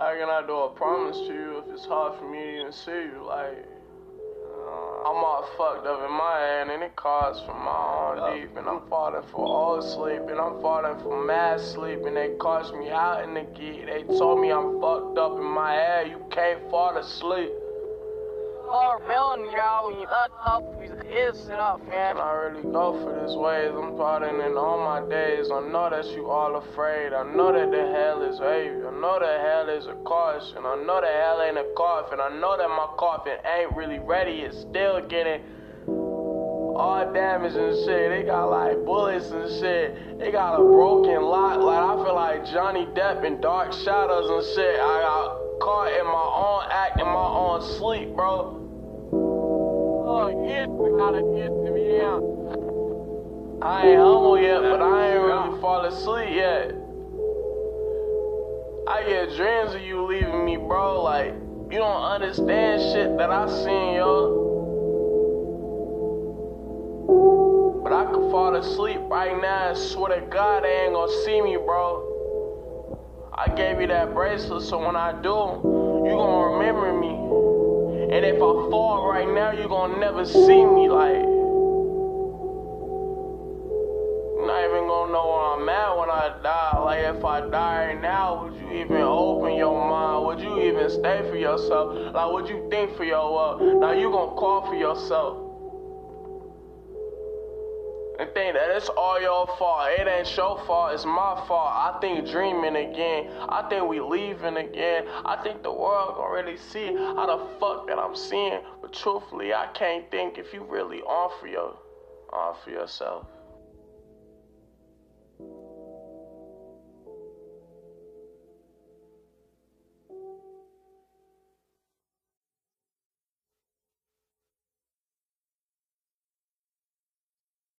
How can I do a promise to you if it's hard for me to even see you? Like, uh, I'm all fucked up in my head and it calls from my own deep and I'm falling for all sleep and I'm falling for mad sleep and they cost me out in the gate. They told me I'm fucked up in my head. You can't fall asleep. Y'all, you up, up, man. I really go for this ways? I'm plotting in all my days. I know that you all afraid. I know that the hell is heavy. I know that hell is a caution. I know that hell ain't a coffin. I know that my coffin ain't really ready. It's still getting all damage and shit. They got like bullets and shit. They got a broken lock. Like I feel like Johnny Depp in Dark Shadows and shit. I got caught in my own act in my own sleep, bro. I ain't humble yet, but I ain't really fall asleep yet. I get dreams of you leaving me, bro. Like, you don't understand shit that I seen, yo. But I could fall asleep right now and swear to God they ain't gonna see me, bro. I gave you that bracelet, so when I do, you gonna remember me. Right now, you gonna never see me. Like, not even gonna know where I'm at when I die. Like, if I die right now, would you even open your mind? Would you even stay for yourself? Like, would you think for your well? Now you gonna call for yourself and think that it's all your fault. It ain't your fault, it's my fault. I think dreaming again. I think we leaving again. I think the world gonna really see how the fuck that I'm seeing. But truthfully, I can't think if you really on for your on for yourself.